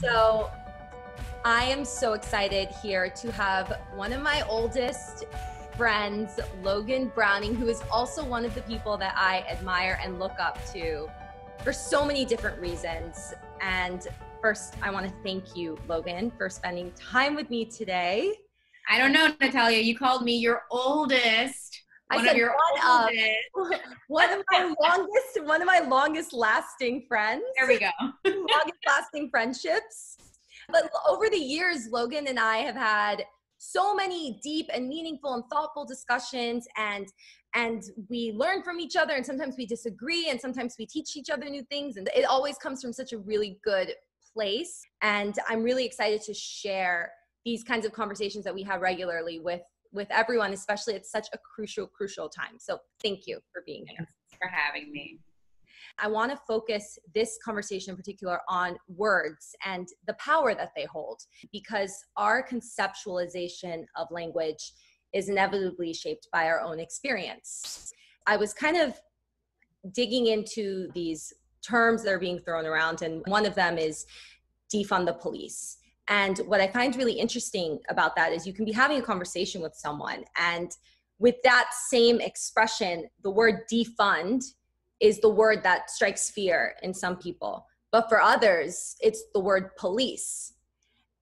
So, I am so excited here to have one of my oldest friends, Logan Browning, who is also one of the people that I admire and look up to for so many different reasons. And first, I want to thank you, Logan, for spending time with me today. I don't know, Nathalia. You called me your oldest. I One said of your one of one of my longest, one of my longest lasting friends. There we go. longest lasting friendships. But over the years, Logan and I have had so many deep and meaningful and thoughtful discussions and and we learn from each other and sometimes we disagree and sometimes we teach each other new things and it always comes from such a really good place and i'm really excited to share these kinds of conversations that we have regularly with with everyone especially at such a crucial crucial time so thank you for being here Thanks for having me. I want to focus this conversation in particular on words and the power that they hold because our conceptualization of language is inevitably shaped by our own experience. I was kind of digging into these terms that are being thrown around, and one of them is defund the police. And what I find really interesting about that is you can be having a conversation with someone, and with that same expression, the word defund is the word that strikes fear in some people. But for others, it's the word police.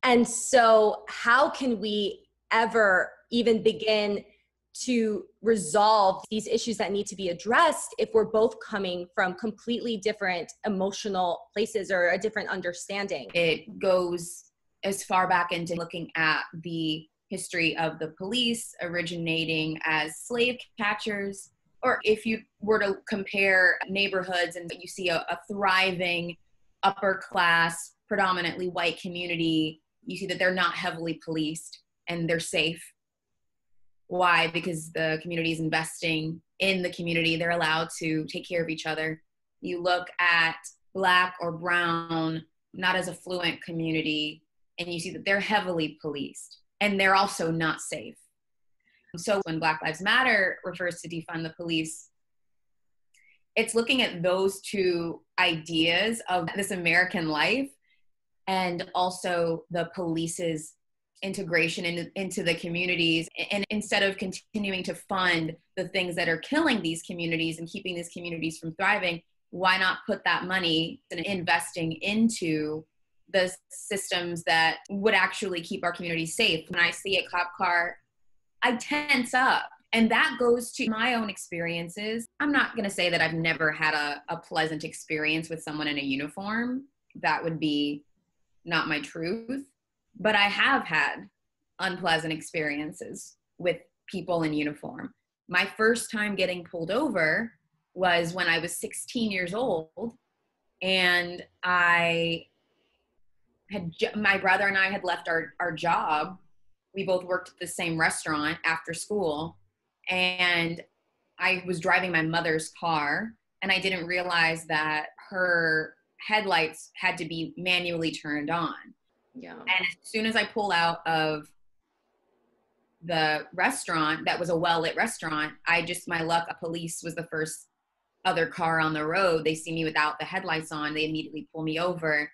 And so, how can we ever even begin to resolve these issues that need to be addressed if we're both coming from completely different emotional places or a different understanding? It goes as far back into looking at the history of the police originating as slave catchers. Or if you were to compare neighborhoods and you see a, a thriving upper class, predominantly white community, you see that they're not heavily policed and they're safe. Why? Because the community is investing in the community. They're allowed to take care of each other. You look at black or brown, not as affluent community, and you see that they're heavily policed and they're also not safe. So when Black Lives Matter refers to defund the police, it's looking at those two ideas of this American life and also the police's integration in, into the communities. And instead of continuing to fund the things that are killing these communities and keeping these communities from thriving, why not put that money and investing into the systems that would actually keep our community safe? When I see a cop car, I tense up. And that goes to my own experiences. I'm not going to say that I've never had a, a pleasant experience with someone in a uniform. That would be not my truth. But I have had unpleasant experiences with people in uniform. My first time getting pulled over was when I was 16 years old. And I had, my brother and I had left our, our job. We both worked at the same restaurant after school. And I was driving my mother's car and I didn't realize that her headlights had to be manually turned on. Yeah. And as soon as I pull out of the restaurant, that was a well lit restaurant, I just, my luck, a police was the first other car on the road. They see me without the headlights on, they immediately pull me over.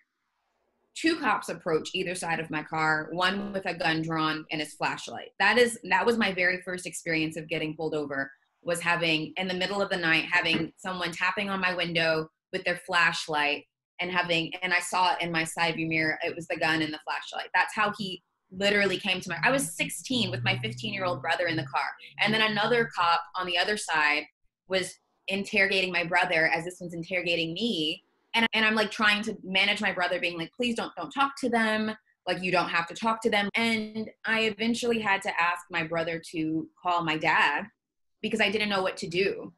Two cops approach either side of my car, one with a gun drawn and his flashlight. That is that was my very first experience of getting pulled over was having in the middle of the night having someone tapping on my window with their flashlight and having and I saw it in my side view mirror. It was the gun and the flashlight. That's how he literally came to my I was 16 with my 15 year old brother in the car. And then another cop on the other side was interrogating my brother as this one's interrogating me. And, and I'm like trying to manage my brother being like, please don't don't talk to them. Like you don't have to talk to them. And I eventually had to ask my brother to call my dad because I didn't know what to do.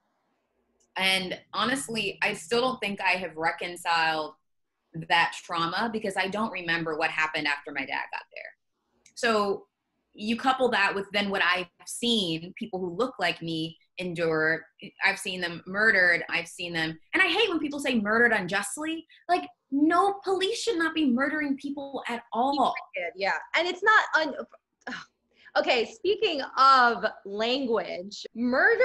And honestly, I still don't think I have reconciled that trauma because I don't remember what happened after my dad got there. So you couple that with then what I've seen people who look like me endure. I've seen them murdered. I've seen them, and I hate when people say murdered unjustly. Like, no, police should not be murdering people at all. Yeah. And it's not un- Okay, speaking of language, murder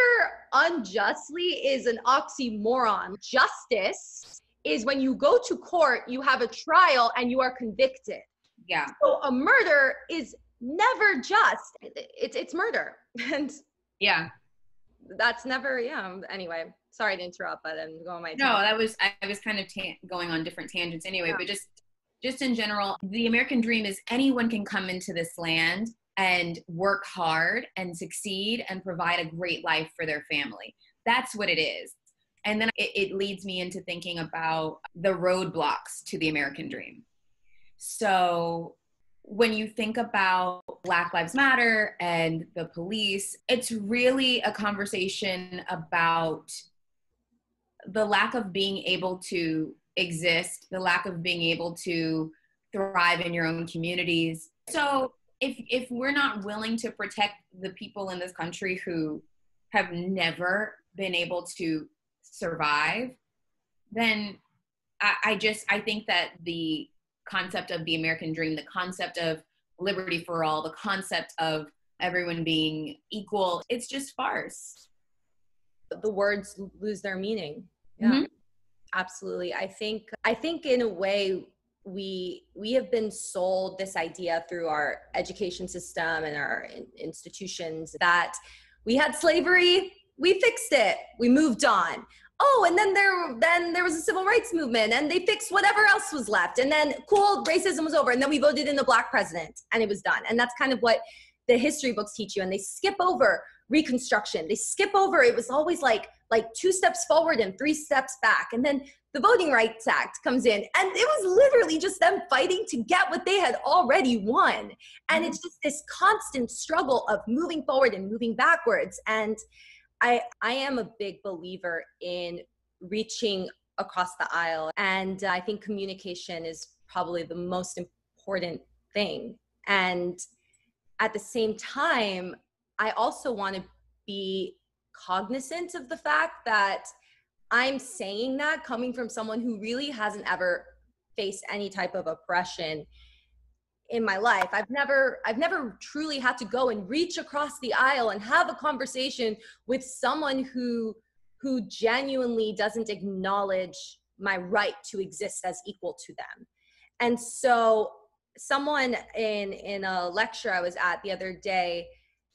unjustly is an oxymoron. Justice is when you go to court, you have a trial and you are convicted. Yeah. So a murder is never just it's it's murder. And yeah. That's never yeah. Anyway, sorry to interrupt, but I'm going my No, that was I was kind of ta- going on different tangents anyway, yeah. but just just in general, the American dream is anyone can come into this land and work hard and succeed and provide a great life for their family. That's what it is. And then it, it leads me into thinking about the roadblocks to the American dream. So when you think about Black Lives Matter and the police, it's really a conversation about the lack of being able to exist, the lack of being able to thrive in your own communities. So if if we're not willing to protect the people in this country who have never been able to survive, then I, I just I think that the concept of the American dream, the concept of liberty for all, the concept of everyone being equal, it's just farce. The words lose their meaning. Yeah. Mm-hmm. Absolutely. I think I think in a way we we have been sold this idea through our education system and our institutions that we had slavery we fixed it we moved on oh and then there then there was a civil rights movement and they fixed whatever else was left and then cool racism was over and then we voted in the black president and it was done and that's kind of what the history books teach you and they skip over reconstruction they skip over it was always like like two steps forward and three steps back and then the Voting Rights Act comes in, and it was literally just them fighting to get what they had already won. And mm-hmm. it's just this constant struggle of moving forward and moving backwards. And I, I am a big believer in reaching across the aisle. And I think communication is probably the most important thing. And at the same time, I also want to be cognizant of the fact that I'm saying that coming from someone who really hasn't ever faced any type of oppression in my life. I've never I've never truly had to go and reach across the aisle and have a conversation with someone who who genuinely doesn't acknowledge my right to exist as equal to them. And so someone in in a lecture I was at the other day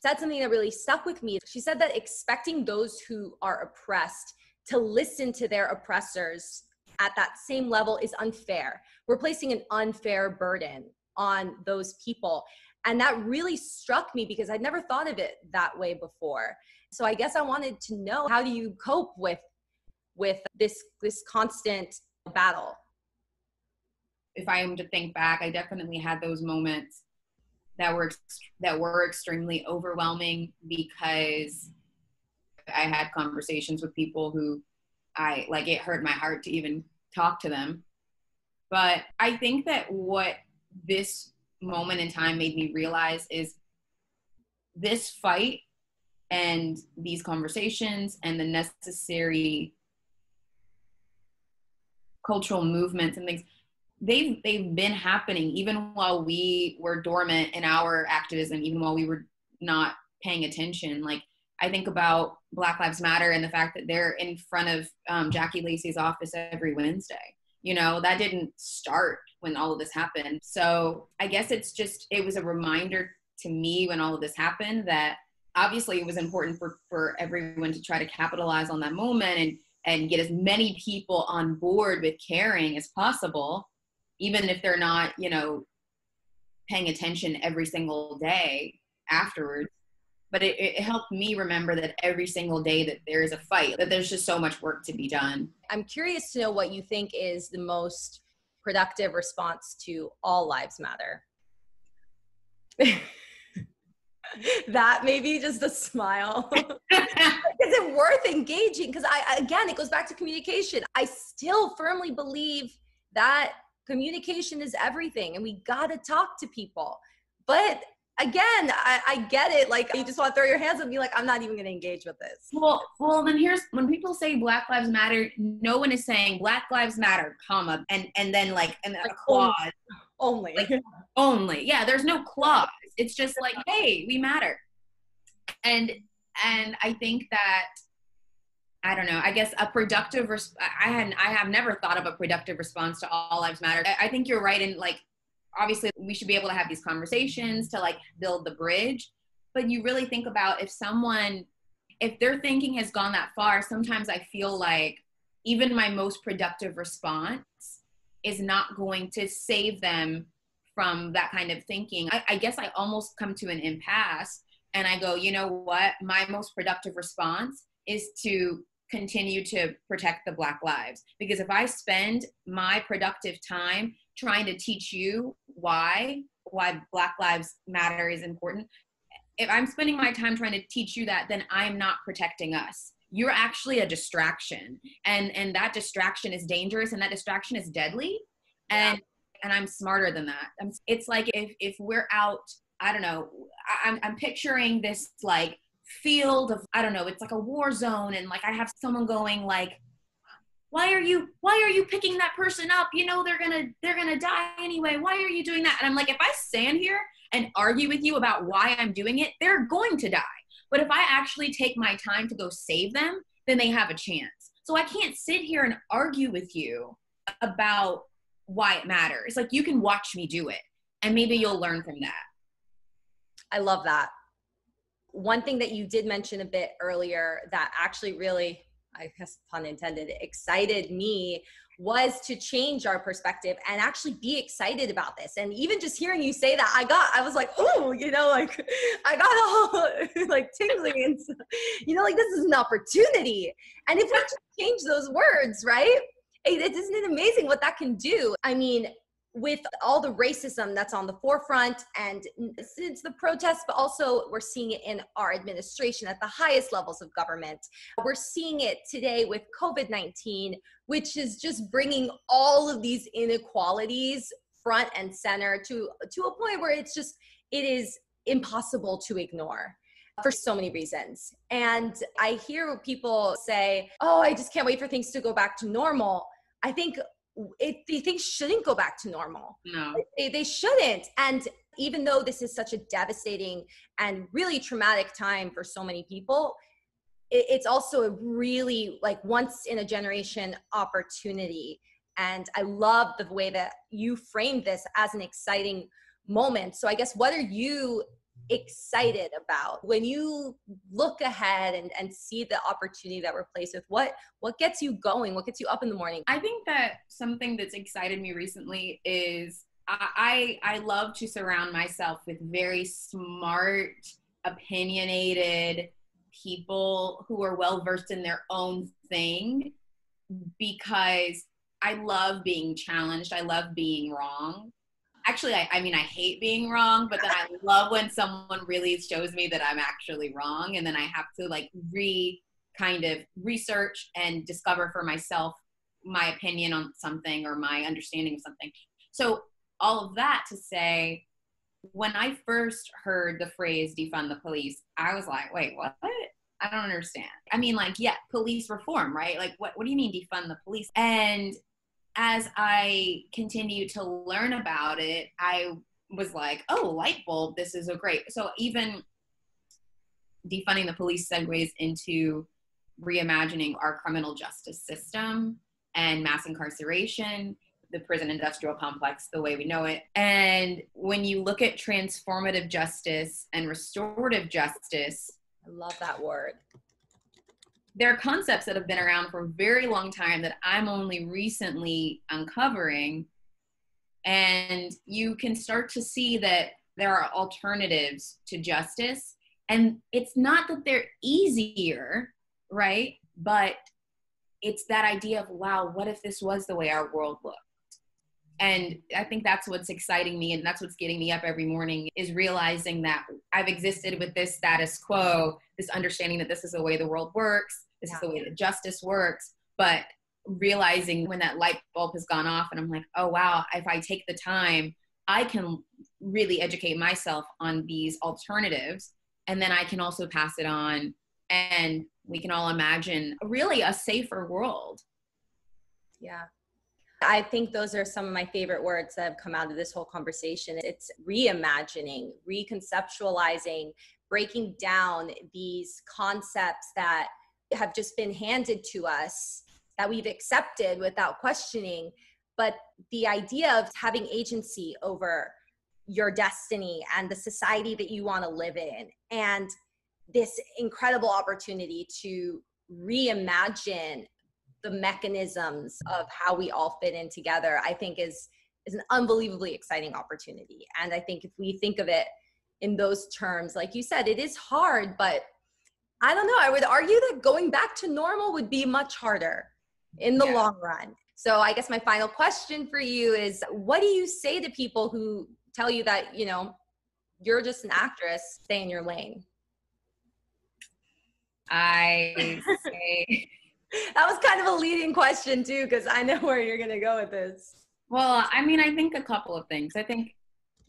said something that really stuck with me. She said that expecting those who are oppressed to listen to their oppressors at that same level is unfair. We're placing an unfair burden on those people. And that really struck me because I'd never thought of it that way before. So I guess I wanted to know how do you cope with with this this constant battle? If I am to think back, I definitely had those moments that were that were extremely overwhelming because I had conversations with people who I like it hurt my heart to even talk to them. But I think that what this moment in time made me realize is this fight and these conversations and the necessary cultural movements and things they've they've been happening even while we were dormant in our activism even while we were not paying attention like I think about Black Lives Matter and the fact that they're in front of um, Jackie Lacey's office every Wednesday. You know, that didn't start when all of this happened. So I guess it's just, it was a reminder to me when all of this happened that obviously it was important for, for everyone to try to capitalize on that moment and, and get as many people on board with caring as possible, even if they're not, you know, paying attention every single day afterwards but it, it, helped me remember that every single day that there is a fight that there's just so much work to be done i'm curious to know what you think is the most productive response to all lives matter. That maybe just a smile. Is it worth engaging? Because i again it goes back to communication. I still firmly believe that communication is everything and we got to talk to people. But again, I, I, get it. Like you just want to throw your hands up and be like, I'm not even going to engage with this. Well, well, then here's when people say Black Lives Matter, no one is saying Black Lives Matter, comma, and and then like and a clause only, like, only. Yeah, there's no clause. It's just like, hey, we matter. And and I think that I don't know. I guess a productive. Res- I had I have never thought of a productive response to all lives matter. I, I think you're right in like obviously we should be able to have these conversations to like build the bridge. But you really think about if someone if their thinking has gone that far, sometimes I feel like even my most productive response is not going to save them from that kind of thinking. I, I guess I almost come to an impasse and I go, you know what? My most productive response is to continue to protect the Black lives. Because if I spend my productive time trying to teach you why why Black Lives Matter is important, if I'm spending my time trying to teach you that, then I'm not protecting us. You're actually a distraction, and and that distraction is dangerous, and that distraction is deadly. And yeah. and I'm smarter than that. I'm, it's like if if we're out, I don't know. I'm I'm picturing this like field of I don't know, it's like a war zone and like I have someone going like why are you why are you picking that person up? You know they're to they're to die anyway. Why are you doing that? And I'm like if I stand here and argue with you about why I'm doing it, they're going to die. But if I actually take my time to go save them, then they have a chance. So I can't sit here and argue with you about why it matters. Like you can watch me do it and maybe you'll learn from that. I love that one thing that you did mention a bit earlier that actually really i guess pun intended excited me was to change our perspective and actually be excited about this. And even just hearing you say that i got i was like oh you know like i got all like tingling and you know like this is an opportunity. And if we change those words right it, isn't it amazing what that can do. I mean with all the racism that's on the forefront and since the protests, but also we're seeing it in our administration at the highest levels of government. We're seeing it today with COVID 19, which is just bringing all of these inequalities front and center to, to a point where it's just, it is impossible to ignore for so many reasons. And I hear people say, oh, I just can't wait for things to go back to normal. I think it, things shouldn't go back to normal. No, they, they shouldn't. And even though this is such a devastating and really traumatic time for so many people, it, it's also a really like once in a generation opportunity. And I love the way that you framed this as an exciting moment. So I guess what are you excited about. When you look ahead and, and see the opportunity that we're placed with what what gets you going? What gets you up in the morning? I think that something that's excited me recently is i i love to surround myself with very smart opinionated people who are well versed in their own thing because i love being challenged. I love being wrong actually I, I mean i hate being wrong but then i love when someone really shows me that i'm actually wrong and then i have to like re kind of research and discover for myself my opinion on something or my understanding of something so all of that to say when i first heard the phrase defund the police i was like wait what I don't understand. I mean, like, yeah, police reform, right? Like, what, what do you mean defund the police? And as I continued to learn about it, I was like, oh, light bulb, this is a great. So even defunding the police segues into reimagining our criminal justice system and mass incarceration, the prison industrial complex the way we know it. And when you look at transformative justice and restorative justice, I love that word there are concepts that have been around for a very long time that I'm only recently uncovering. And you can start to see that there are alternatives to justice. And it's not that they're easier, right? But it's that idea of, wow, what if this was the way our world looked? And I think that's what's exciting me and that's what's getting me up every morning is realizing that I've existed with this status quo, this understanding that this is the way the world works this yeah. is the way that justice works but realizing when that light bulb has gone off and i'm like oh wow if i take the time i can really educate myself on these alternatives and then i can also pass it on and we can all imagine really a safer world yeah I think those are some of my favorite words that have come out of this whole conversation. It's reimagining, reconceptualizing, breaking down these concepts that have just been handed to us that we've accepted without questioning. But the idea of having agency over your destiny and the society that you want to live in, and this incredible opportunity to reimagine the mechanisms of how we all fit in together, I think is is an unbelievably exciting opportunity. And I think if we think of it in those terms, like you said, it is hard, but I don't know. I would argue that going back to normal would be much harder in the yeah. long run. So I guess my final question for you is what do you say to people who tell you that, you know, you're just an actress, stay in your lane? I say that was kind of a leading question too, because I know where you're gonna go with this. Well, I mean, I think a couple of things. I think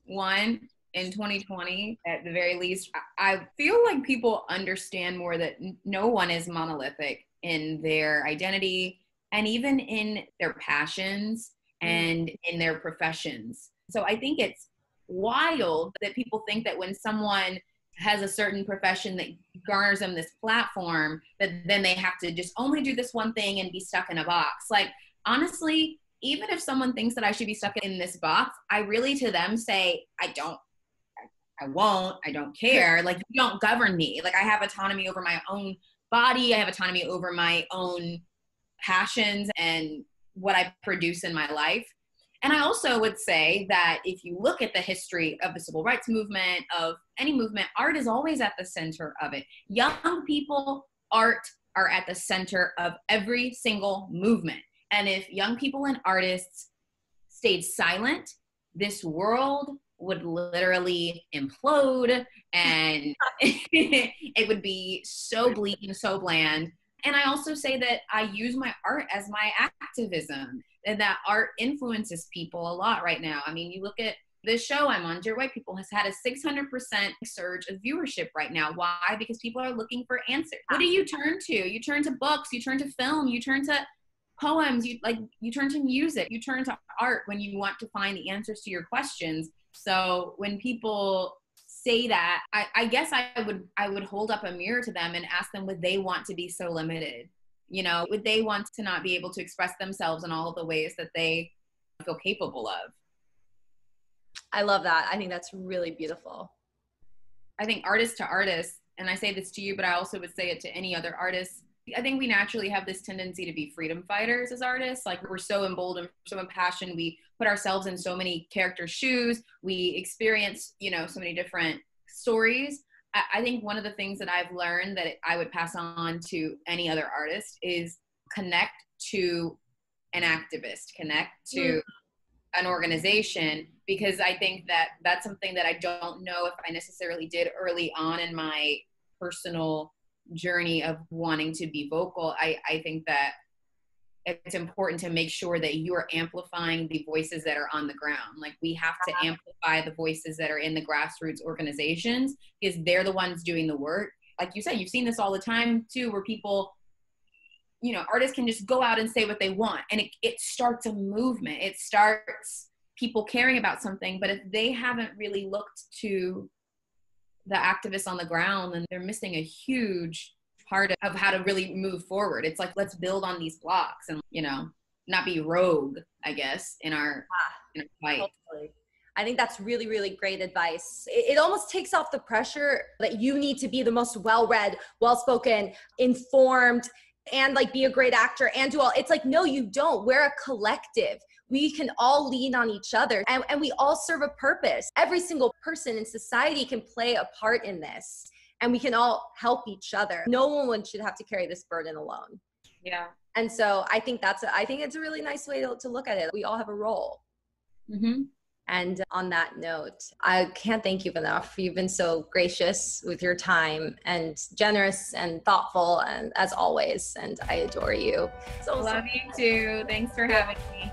one, in 2020, at the very least, I feel like people understand more that no one is monolithic in their identity and even in their passions mm. and in their professions. So I think it's wild that people think that when someone has a certain profession that garners them this platform that then they have to just only do this one thing and be stuck in a box. Like honestly, even if someone thinks that I should be stuck in this box, I really to them say, I don't, I won't, I don't care. Like, you don't govern me. Like, I have autonomy over my own body, I have autonomy over my own passions and what I produce in my life. And I also would say that if you look at the history of the civil rights movement, of any movement, art is always at the center of it. Young people, art are at the center of every single movement. And if young people and artists stayed silent, this world would literally implode and it would be so bleak and so bland. And I also say that I use my art as my activism and that art influences people a lot right now. I mean, you look at this show I'm on, Dear White People, has had a 600% surge of viewership right now. Why? Because people are looking for answers. What do you turn to? You turn to books, you turn to film, you turn to poems you like you turn to music you turn to art when you want to find the answers to your questions so when people say that I, I guess i would i would hold up a mirror to them and ask them would they want to be so limited? You know would they want to not be able to express themselves in all of the ways that they feel capable of? I love that. I think that's really beautiful. I think artist to artist and i say this to you but i also would say it to any other artist I think we naturally have this tendency to be freedom fighters as artists. Like we're so emboldened, so impassioned. We put ourselves in so many characters' shoes. We experience, you know, so many different stories. I, I think one of the things that I've learned that I would pass on to any other artist is connect to an activist, connect to mm. an organization, because I think that that's something that I don't know if I necessarily did early on in my personal journey of wanting to be vocal, I, I think that it's important to make sure that you are amplifying the voices that are on the ground. Like we have to amplify the voices that are in the grassroots organizations because they're the ones doing the work. Like you said, you've seen this all the time too, where people, you know, artists can just go out and say what they want and it, it starts a movement. It starts people caring about something. But if they haven't really looked to the activists on the ground and they're missing a huge part of how to really move forward. It's like let's build on these blocks and you know not be rogue, I guess, in our, ah, in our fight. Totally. I think that's really, really great advice. It, it, almost takes off the pressure that you need to be the most well read, well spoken, informed, and like be a great actor and do all. It's like, no, you don't. We're a collective we can all lean on each other and, and we all serve a purpose. Every single person in society can play a part in this and we can all help each other. No one should have to carry this burden alone. Yeah. And so I think that's, a, I think it's a really nice way to, to look at it. We all have a role. Mm-hmm. And on that note, I can't thank you enough. You've been so gracious with your time and generous and thoughtful, and as always. And I adore you. So love so- you too. Thanks for having me.